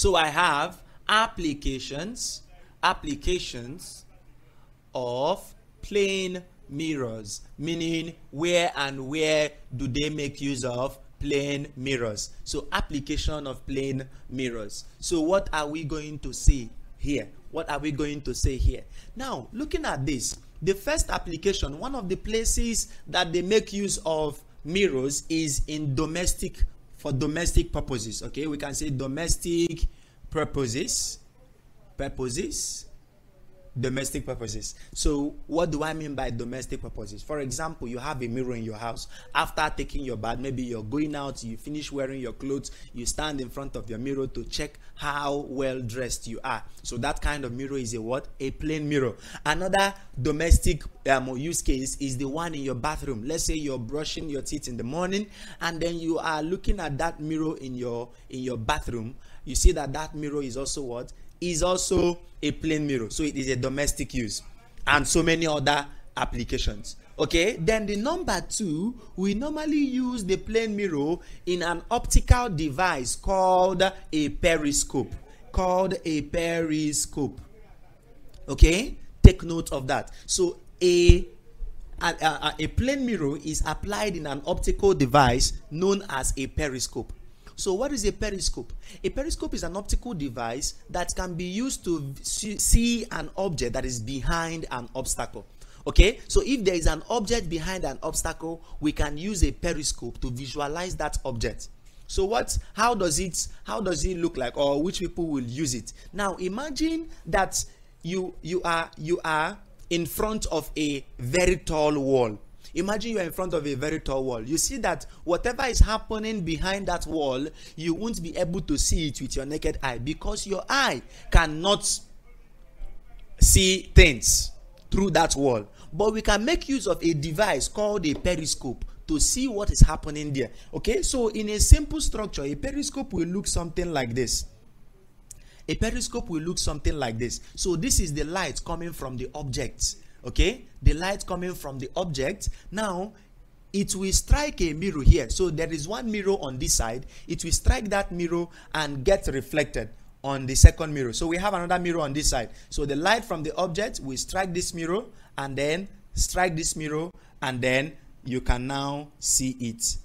So I have applications, applications of plane mirrors, meaning where and where do they make use of plane mirrors. So application of plane mirrors. So what are we going to see here? What are we going to say here? Now, looking at this, the first application, one of the places that they make use of mirrors is in domestic, for domestic purposes. Okay, we can say domestic purposes, purposes, domestic purposes. So what do I mean by domestic purposes? For example, you have a mirror in your house. After taking your bath, maybe you're going out, you finish wearing your clothes, you stand in front of your mirror to check how well dressed you are. So that kind of mirror is a what? A plane mirror. Another domestic um, use case is the one in your bathroom. Let's say you're brushing your teeth in the morning and then you are looking at that mirror in your in your bathroom. You see that that mirror is also what? Is also a plane mirror. So it is a domestic use and so many other applications. Okay, then the number two, we normally use the plane mirror in an optical device called a periscope. Called a periscope. Okay, take note of that. So a a, a, a plane mirror is applied in an optical device known as a periscope. So what is a periscope? A periscope is an optical device that can be used to see an object that is behind an obstacle. Okay, so if there is an object behind an obstacle, we can use a periscope to visualize that object. So what how does it how does it look like or which people will use it? Now imagine that you you are you are in front of a very tall wall Imagine you're in front of a very tall wall. You see that whatever is happening behind that wall, you won't be able to see it with your naked eye because your eye cannot see things through that wall. But we can make use of a device called a periscope to see what is happening there. Okay, so in a simple structure, a periscope will look something like this. A periscope will look something like this. So this is the light coming from the object okay? The light coming from the object. Now it will strike a mirror here. So there is one mirror on this side. It will strike that mirror and get reflected on the second mirror. So we have another mirror on this side. So the light from the object will strike this mirror and then strike this mirror and then you can now see it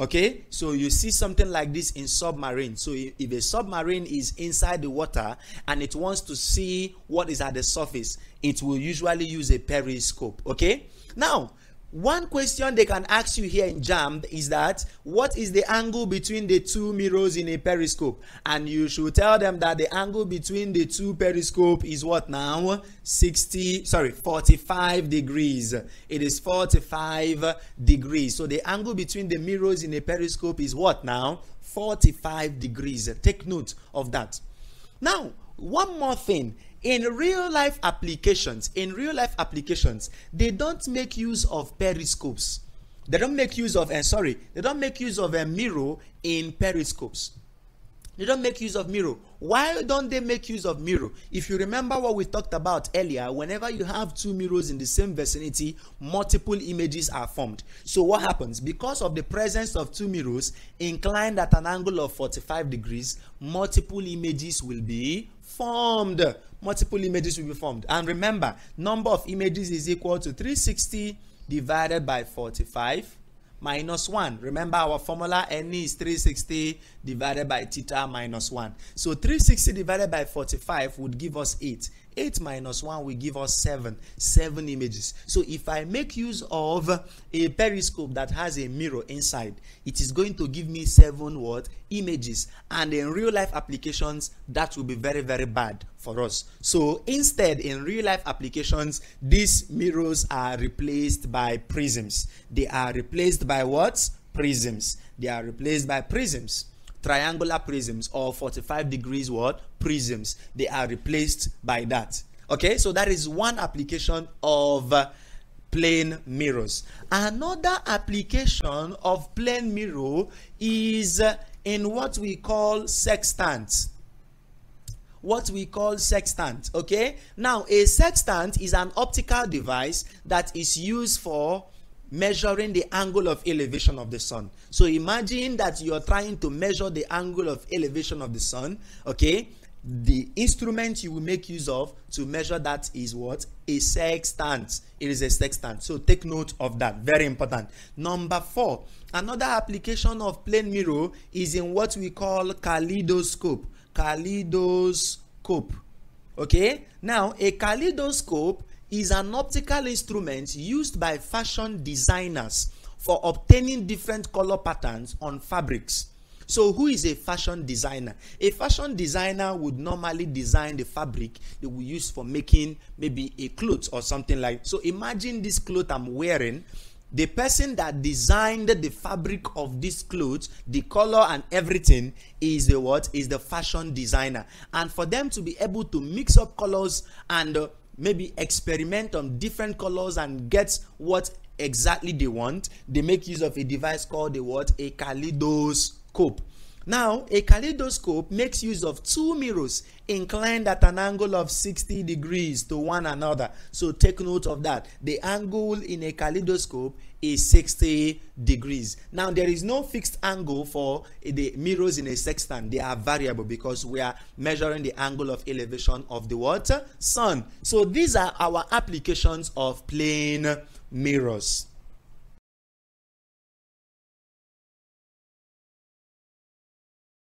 okay? So you see something like this in submarine. So if a submarine is inside the water and it wants to see what is at the surface it will usually use a periscope. Okay? Now one question they can ask you here in JAMB is that what is the angle between the two mirrors in a periscope? And you should tell them that the angle between the two periscope is what now? 60, sorry, 45 degrees. It is 45 degrees. So the angle between the mirrors in a periscope is what now? 45 degrees. Take note of that. Now, one more thing. In real life applications in real life applications they don't make use of periscopes. They don't make use of uh, sorry they don't make use of a mirror in periscopes they don't make use of mirror. Why don't they make use of mirror? If you remember what we talked about earlier whenever you have two mirrors in the same vicinity multiple images are formed. So what happens? Because of the presence of two mirrors inclined at an angle of 45 degrees multiple images will be formed. Multiple images will be formed. And remember number of images is equal to 360 divided by 45 minus 1 remember our formula n is 360 divided by theta minus 1 so 360 divided by 45 would give us 8 8 minus 1 will give us 7 7 images. So if i make use of a periscope that has a mirror inside it is going to give me 7 what? Images and in real life applications that will be very very bad for us. So instead in real life applications these mirrors are replaced by prisms. They are replaced by what? Prisms. They are replaced by prisms triangular prisms or 45 degrees what? Prisms. They are replaced by that. Okay so that is one application of uh, plane mirrors. Another application of plane mirror is uh, in what we call sextant. What we call sextant okay? Now a sextant is an optical device that is used for measuring the angle of elevation of the sun. So imagine that you're trying to measure the angle of elevation of the sun, okay? The instrument you will make use of to measure that is what? A sextant. It is a sextant. So take note of that. Very important. Number four, another application of plane mirror is in what we call kaleidoscope. Kaleidoscope. Okay? Now, a kaleidoscope is an optical instrument used by fashion designers for obtaining different color patterns on fabrics. So who is a fashion designer? A fashion designer would normally design the fabric they will use for making maybe a cloth or something like. So imagine this cloth I'm wearing. The person that designed the fabric of this clothes, the color and everything is the what? Is the fashion designer. And for them to be able to mix up colors and uh, maybe experiment on different colors and get what exactly they want. They make use of a device called a what? A kaleidoscope now a kaleidoscope makes use of two mirrors inclined at an angle of 60 degrees to one another. So take note of that. The angle in a kaleidoscope is 60 degrees. Now there is no fixed angle for the mirrors in a sextant. They are variable because we are measuring the angle of elevation of the water sun. So these are our applications of plane mirrors